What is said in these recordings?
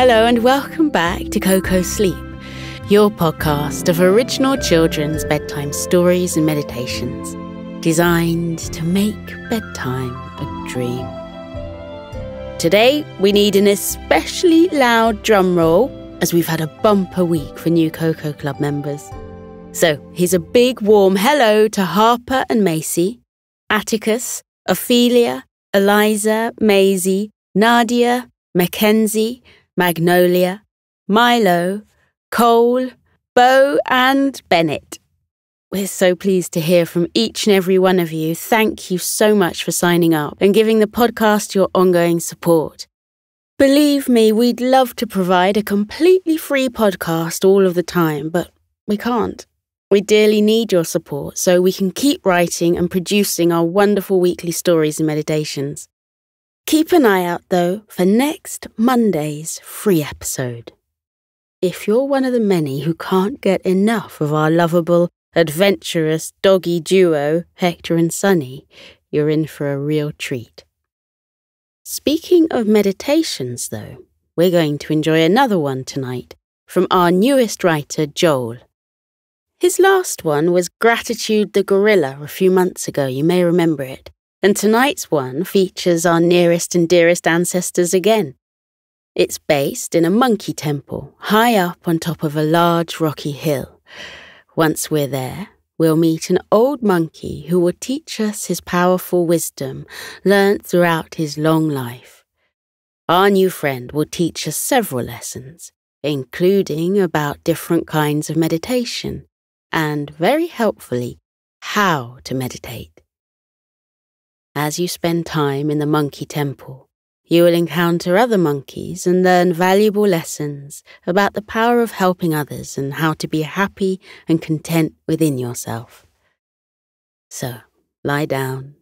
Hello, and welcome back to Koko Sleep, your podcast of original children's bedtime stories and meditations designed to make bedtime a dream. Today, we need an especially loud drum roll as we've had a bumper week for new Koko Club members. So, here's a big warm hello to Harper and Macy, Atticus, Ophelia, Eliza, Maisie, Nadia, Mackenzie, Magnolia, Milo, Cole, Bo, and Bennett. We're so pleased to hear from each and every one of you. Thank you so much for signing up and giving the podcast your ongoing support. Believe me, we'd love to provide a completely free podcast all of the time, but we can't. We dearly need your support so we can keep writing and producing our wonderful weekly stories and meditations. Keep an eye out, though, for next Monday's free episode. If you're one of the many who can't get enough of our lovable, adventurous doggy duo, Hector and Sunny, you're in for a real treat. Speaking of meditations, though, we're going to enjoy another one tonight from our newest writer, Joel. His last one was Gratitude the Gorilla a few months ago, you may remember it and tonight's one features our nearest and dearest ancestors again. It's based in a monkey temple high up on top of a large rocky hill. Once we're there, we'll meet an old monkey who will teach us his powerful wisdom learnt throughout his long life. Our new friend will teach us several lessons, including about different kinds of meditation and, very helpfully, how to meditate. As you spend time in the monkey temple, you will encounter other monkeys and learn valuable lessons about the power of helping others and how to be happy and content within yourself. So, lie down,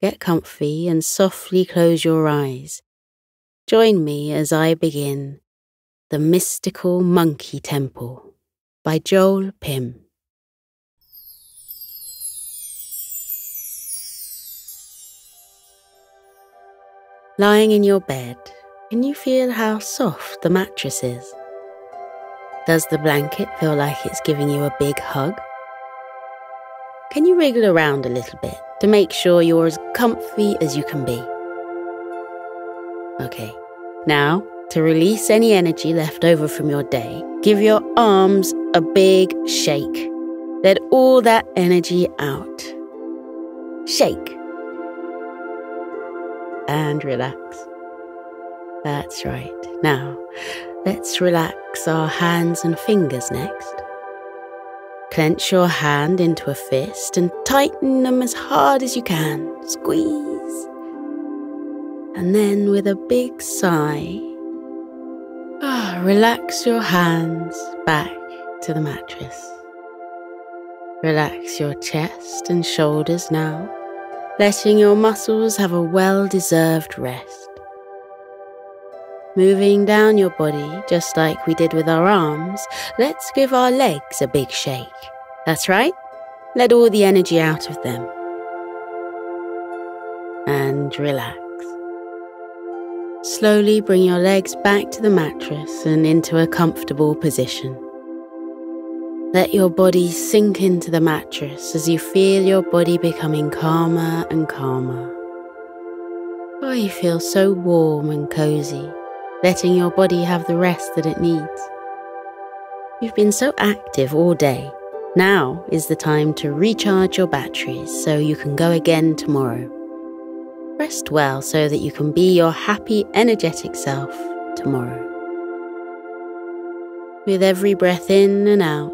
get comfy, and softly close your eyes. Join me as I begin The Mystical Monkey Temple by Joel Pimm. Lying in your bed, can you feel how soft the mattress is? Does the blanket feel like it's giving you a big hug? Can you wriggle around a little bit to make sure you're as comfy as you can be? Okay, now to release any energy left over from your day, give your arms a big shake. Let all that energy out. Shake and relax. That's right. Now, let's relax our hands and fingers next. Clench your hand into a fist and tighten them as hard as you can. Squeeze. And then, with a big sigh, ah, relax your hands back to the mattress. Relax your chest and shoulders now letting your muscles have a well deserved rest. Moving down your body, just like we did with our arms, let's give our legs a big shake. That's right, let all the energy out of them. And relax. Slowly bring your legs back to the mattress and into a comfortable position. Let your body sink into the mattress as you feel your body becoming calmer and calmer. Oh, you feel so warm and cozy, letting your body have the rest that it needs. You've been so active all day. Now is the time to recharge your batteries so you can go again tomorrow. Rest well so that you can be your happy, energetic self tomorrow. With every breath in and out,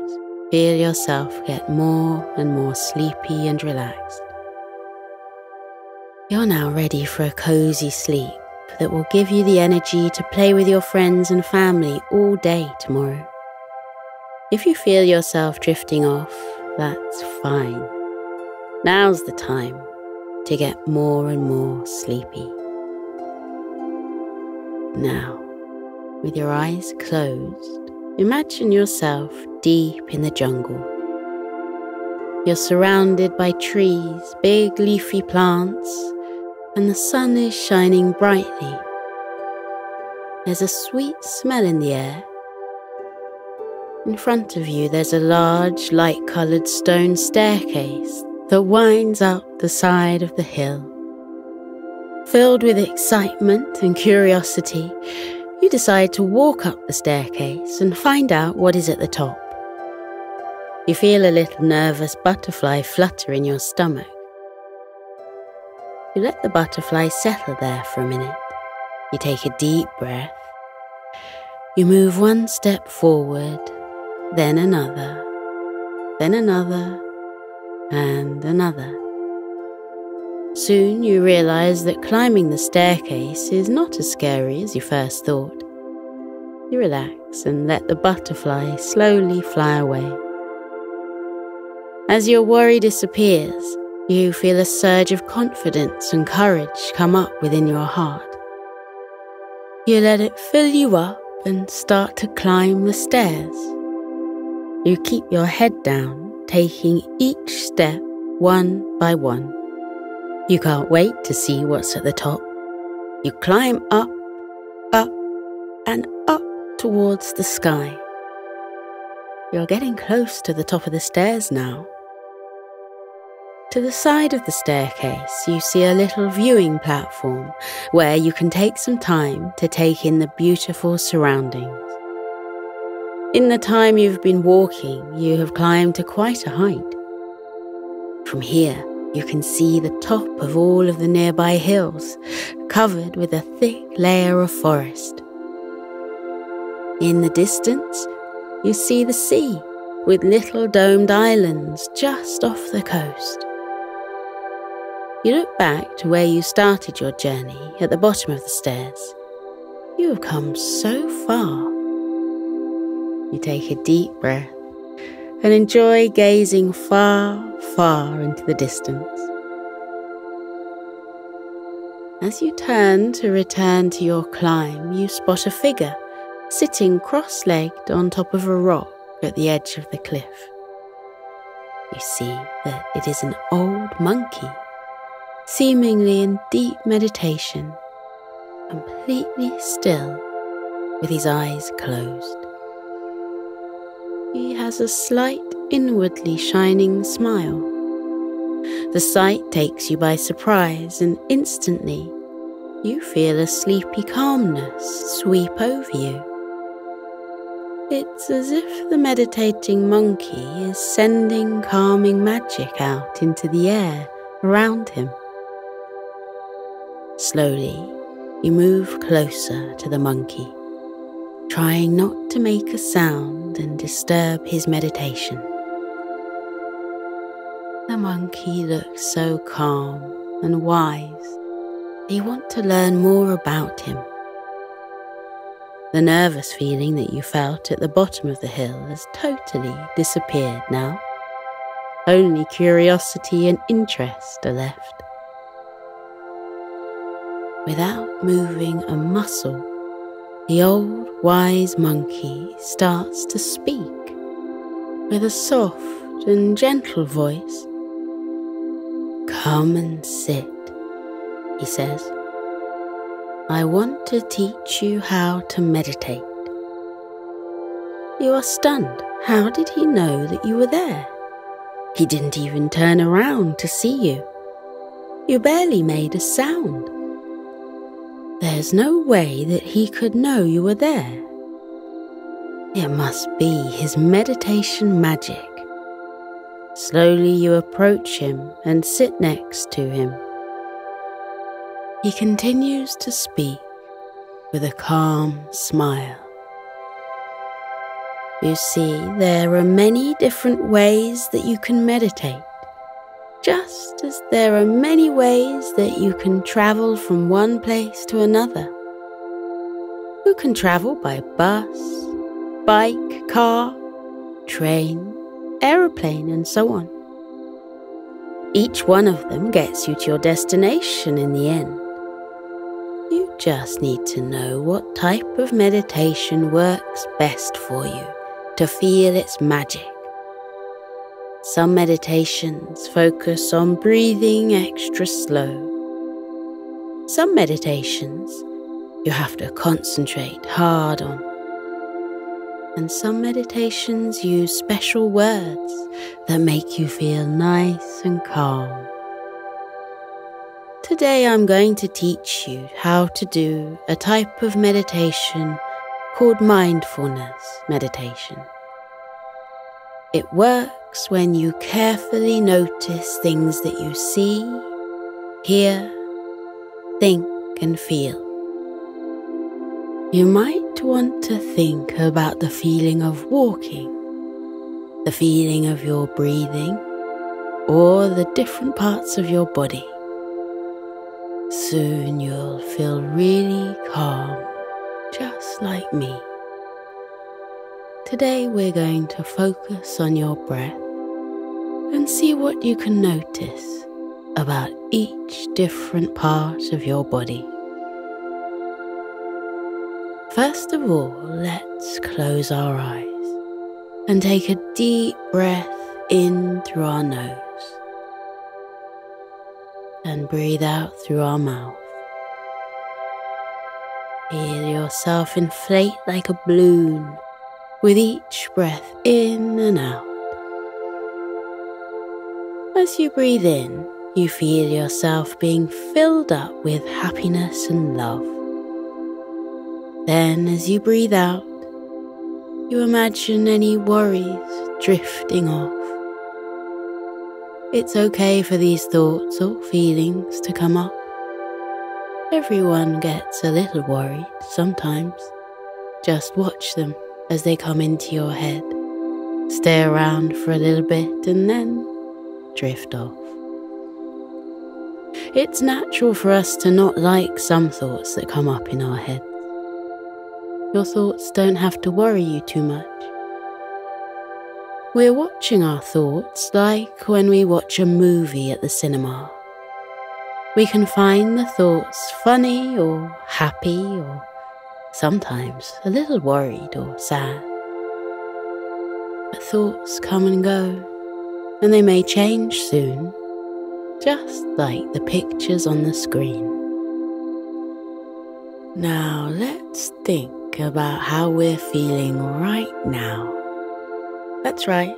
Feel yourself get more and more sleepy and relaxed. You're now ready for a cozy sleep that will give you the energy to play with your friends and family all day tomorrow. If you feel yourself drifting off, that's fine. Now's the time to get more and more sleepy. Now, with your eyes closed, Imagine yourself deep in the jungle. You're surrounded by trees, big leafy plants, and the sun is shining brightly. there's a sweet smell in the air. In front of you, there's a large, light coloured stone staircase that winds up the side of the hill. Filled with excitement and curiosity, you decide to walk up the staircase and find out what is at the top. You feel a little nervous butterfly flutter in your stomach. You let the butterfly settle there for a minute. You take a deep breath. You move one step forward, then another, then another, and another. Soon you realize that climbing the staircase is not as scary as you first thought. You relax and let the butterfly slowly fly away. As your worry disappears, you feel a surge of confidence and courage come up within your heart. You let it fill you up and start to climb the stairs. You keep your head down, taking each step one by one. You can't wait to see what's at the top. You climb up, up, and up towards the sky. You're getting close to the top of the stairs now. To the side of the staircase, you see a little viewing platform where you can take some time to take in the beautiful surroundings. In the time you've been walking, you have climbed to quite a height. From here, you can see the top of all of the nearby hills, covered with a thick layer of forest. In the distance, you see the sea with little domed islands just off the coast. You look back to where you started your journey at the bottom of the stairs. You have come so far. You take a deep breath and enjoy gazing far, far into the distance. As you turn to return to your climb, you spot a figure sitting cross legged on top of a rock at the edge of the cliff. You see that it is an old monkey, seemingly in deep meditation, completely still, with his eyes closed. Has a slight inwardly shining smile. The sight takes you by surprise, and instantly you feel a sleepy calmness sweep over you. It's as if the meditating monkey is sending calming magic out into the air around him. Slowly, you move closer to the monkey trying not to make a sound and disturb his meditation. The monkey looks so calm and wise. You want to learn more about him. The nervous feeling that you felt at the bottom of the hill has totally disappeared now. Only curiosity and interest are left. Without moving a muscle, the old wise monkey starts to speak with a soft and gentle voice. Come and sit, he says. I want to teach you how to meditate. You are stunned. How did he know that you were there? He didn't even turn around to see you. You barely made a sound. There's no way that he could know you were there. It must be his meditation magic. Slowly you approach him and sit next to him. He continues to speak with a calm smile. You see, there are many different ways that you can meditate just as there are many ways that you can travel from one place to another. You can travel by bus, bike, car, train, aeroplane, and so on. Each one of them gets you to your destination in the end. You just need to know what type of meditation works best for you to feel its magic. Some meditations focus on breathing extra slow. Some meditations, you have to concentrate hard on. And some meditations use special words that make you feel nice and calm. Today I'm going to teach you how to do a type of meditation called mindfulness meditation. It works when you carefully notice things that you see, hear, think, and feel. You might want to think about the feeling of walking, the feeling of your breathing, or the different parts of your body. Soon you'll feel really calm, just like me. Today we're going to focus on your breath and see what you can notice about each different part of your body. First of all, let's close our eyes and take a deep breath in through our nose and breathe out through our mouth. Feel yourself inflate like a balloon with each breath in and out. As you breathe in, you feel yourself being filled up with happiness and love. Then, as you breathe out, you imagine any worries drifting off. It's okay for these thoughts or feelings to come up. Everyone gets a little worried sometimes. Just watch them as they come into your head. Stay around for a little bit and then drift off. It's natural for us to not like some thoughts that come up in our heads. Your thoughts don't have to worry you too much. We're watching our thoughts like when we watch a movie at the cinema. We can find the thoughts funny or happy or sometimes a little worried or sad. But thoughts come and go, and they may change soon, just like the pictures on the screen. Now let's think about how we're feeling right now. That's right.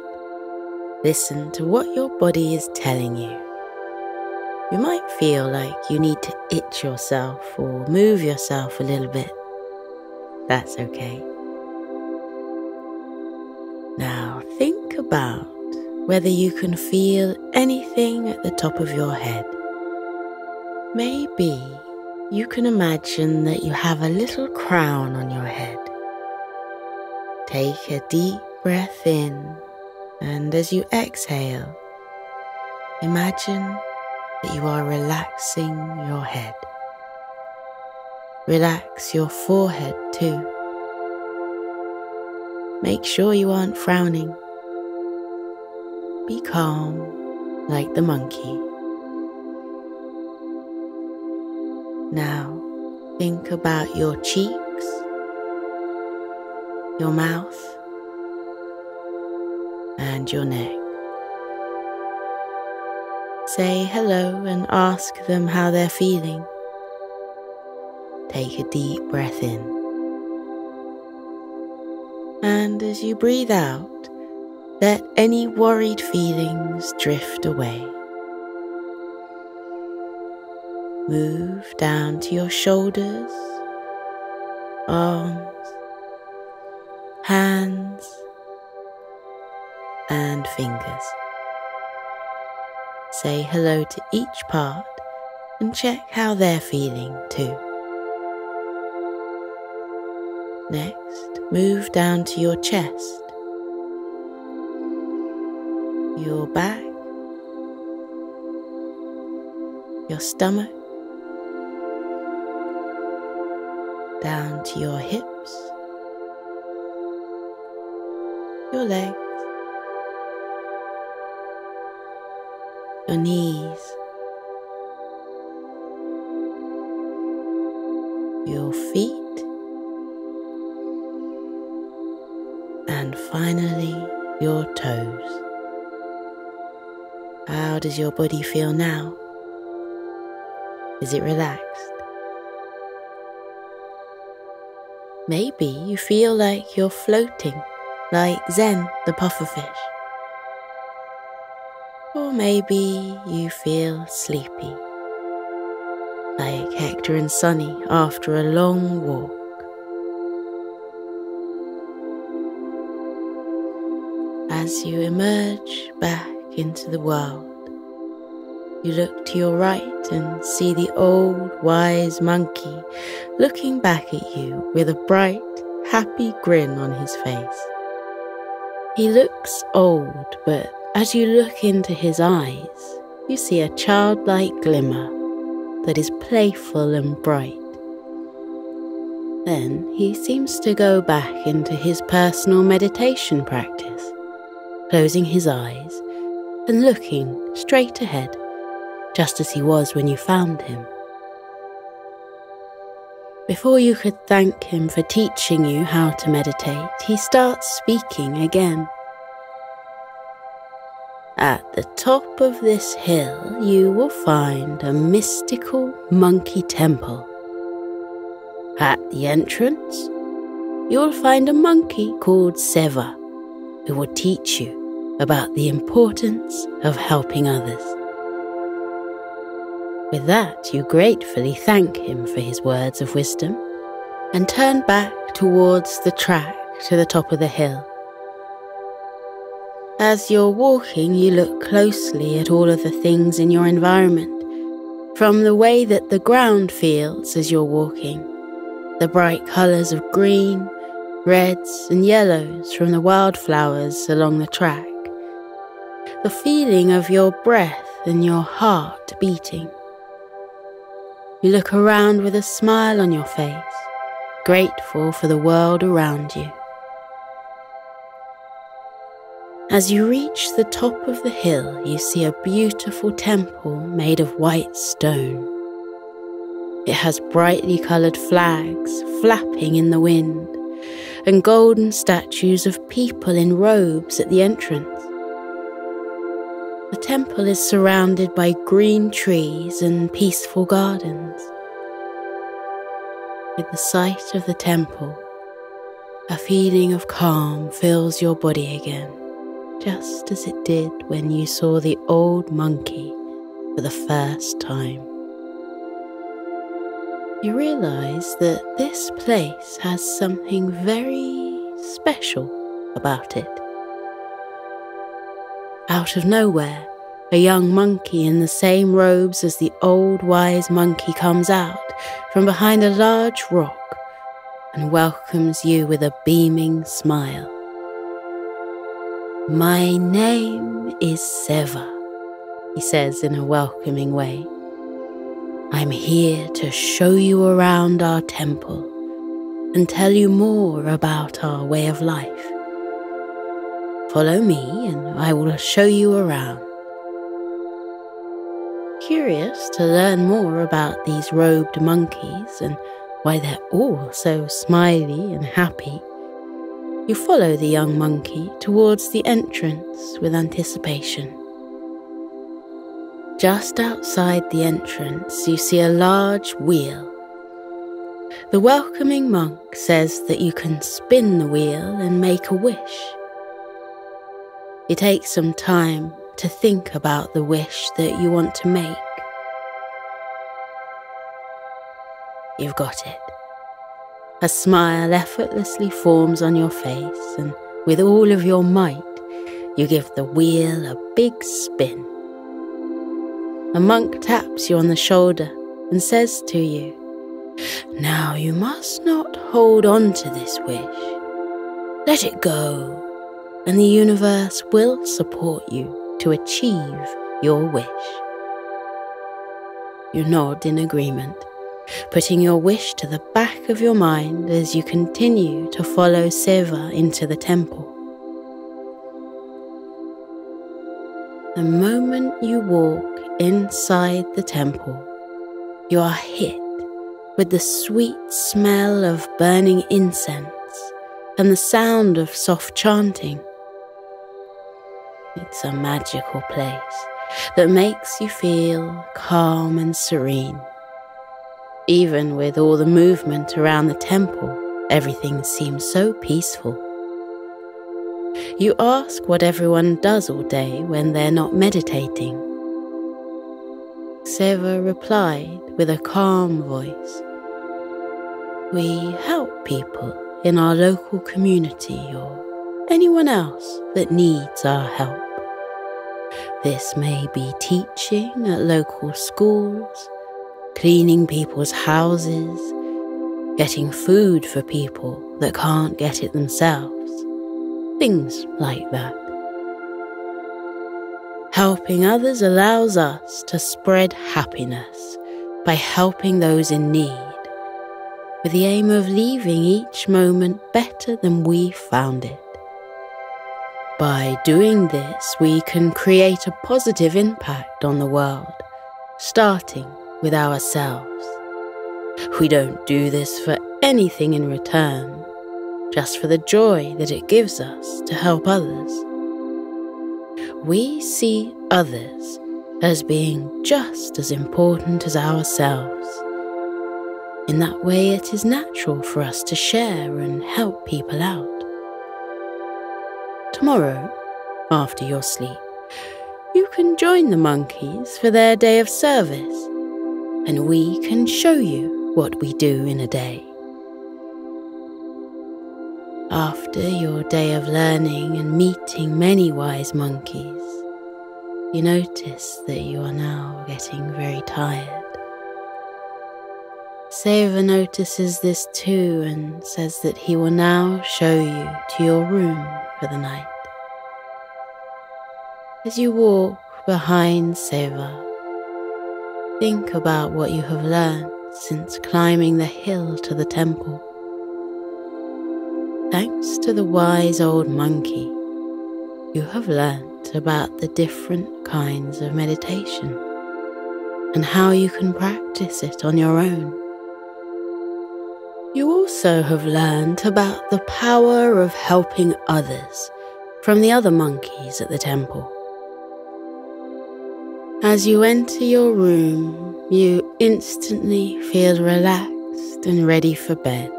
Listen to what your body is telling you. You might feel like you need to itch yourself or move yourself a little bit. That's okay. Now think about whether you can feel anything at the top of your head. Maybe you can imagine that you have a little crown on your head. Take a deep breath in, and as you exhale, imagine that you are relaxing your head. Relax your forehead too. Make sure you aren't frowning. Be calm like the monkey. Now think about your cheeks, your mouth, and your neck. Say hello and ask them how they're feeling. Take a deep breath in. And as you breathe out, let any worried feelings drift away. Move down to your shoulders, arms, hands, and fingers. Say hello to each part and check how they're feeling too. Next, move down to your chest, your back, your stomach, down to your hips, your legs, your knees, your feet. Finally your toes. How does your body feel now? Is it relaxed? Maybe you feel like you're floating, like Zen the pufferfish. Or maybe you feel sleepy, like Hector and Sunny after a long walk. As you emerge back into the world, you look to your right and see the old wise monkey looking back at you with a bright, happy grin on his face. He looks old, but as you look into his eyes, you see a childlike glimmer that is playful and bright. Then he seems to go back into his personal meditation practice, closing his eyes and looking straight ahead just as he was when you found him. Before you could thank him for teaching you how to meditate, he starts speaking again. At the top of this hill, you will find a mystical monkey temple. At the entrance, you will find a monkey called Seva, who will teach you about the importance of helping others. With that, you gratefully thank him for his words of wisdom and turn back towards the track to the top of the hill. As you're walking, you look closely at all of the things in your environment, from the way that the ground feels as you're walking, the bright colours of green, reds, and yellows from the wildflowers along the track, the feeling of your breath and your heart beating you look around with a smile on your face, grateful for the world around you. As you reach the top of the hill, you see a beautiful temple made of white stone. It has brightly coloured flags flapping in the wind and golden statues of people in robes at the entrance. Temple is surrounded by green trees and peaceful gardens. With the sight of the temple, a feeling of calm fills your body again, just as it did when you saw the old monkey for the first time. You realize that this place has something very special about it. Out of nowhere, a young monkey in the same robes as the old wise monkey comes out from behind a large rock and welcomes you with a beaming smile. My name is Seva, he says in a welcoming way. I'm here to show you around our temple and tell you more about our way of life. Follow me and I will show you around. Curious to learn more about these robed monkeys and why they're all so smiley and happy, you follow the young monkey towards the entrance with anticipation. Just outside the entrance, you see a large wheel. The welcoming monk says that you can spin the wheel and make a wish. You take some time to think about the wish that you want to make. You've got it. A smile effortlessly forms on your face, and with all of your might, you give the wheel a big spin. A monk taps you on the shoulder and says to you, Now you must not hold on to this wish. Let it go and the universe will support you to achieve your wish. You nod in agreement, putting your wish to the back of your mind as you continue to follow Seva into the temple. The moment you walk inside the temple, you are hit with the sweet smell of burning incense and the sound of soft chanting. It's a magical place that makes you feel calm and serene. Even with all the movement around the temple, everything seems so peaceful. You ask what everyone does all day when they're not meditating. Seva replied with a calm voice We help people in our local community or anyone else that needs our help. This may be teaching at local schools, cleaning people's houses, getting food for people that can't get it themselves, things like that. Helping others allows us to spread happiness by helping those in need, with the aim of leaving each moment better than we found it. By doing this, we can create a positive impact on the world, starting with ourselves. We don't do this for anything in return, just for the joy that it gives us to help others. We see others as being just as important as ourselves. In that way, it is natural for us to share and help people out. Tomorrow, after your sleep, you can join the monkeys for their day of service, and we can show you what we do in a day. After your day of learning and meeting many wise monkeys, you notice that you are now getting very tired. Seva notices this too and says that he will now show you to your room for the night. As you walk behind Seva, think about what you have learned since climbing the hill to the temple. Thanks to the wise old monkey, you have learnt about the different kinds of meditation and how you can practice it on your own. You also have learned about the power of helping others from the other monkeys at the temple. As you enter your room, you instantly feel relaxed and ready for bed.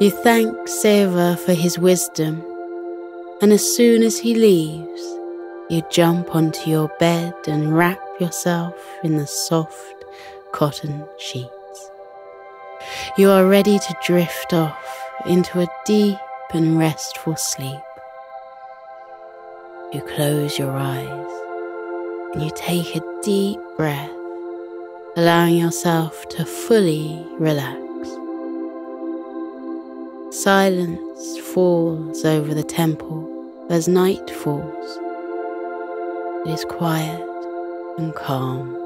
You thank Seva for his wisdom, and as soon as he leaves, you jump onto your bed and wrap yourself in the soft cotton sheets. You are ready to drift off into a deep and restful sleep. You close your eyes and you take a deep breath allowing yourself to fully relax. Silence falls over the temple as night falls. It is quiet and calm.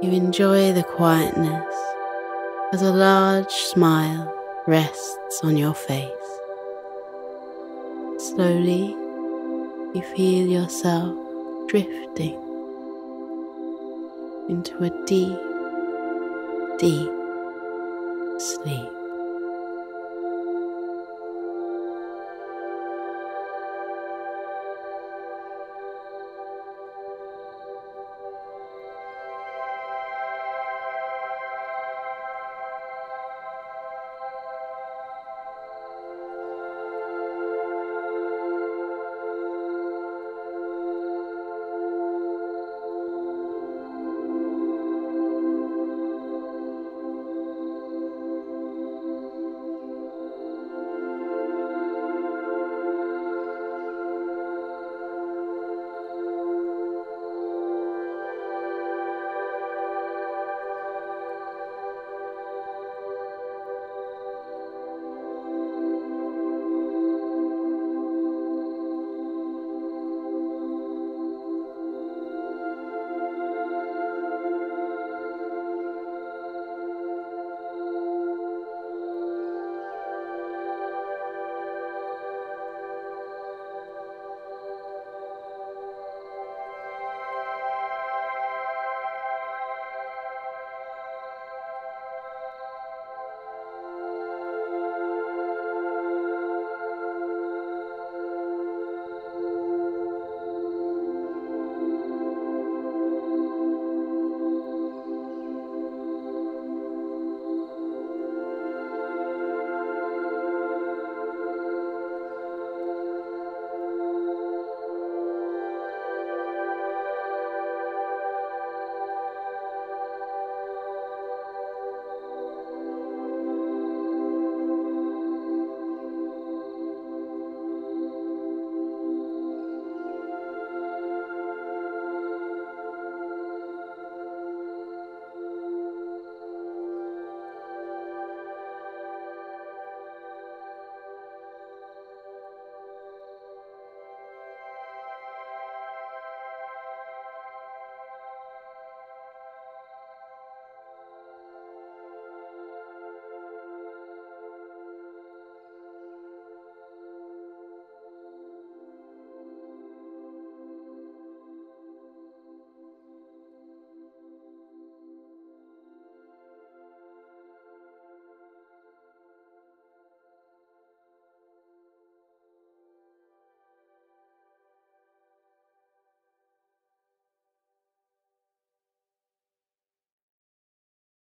You enjoy the quietness as a large smile rests on your face. Slowly, you feel yourself drifting into a deep, deep sleep.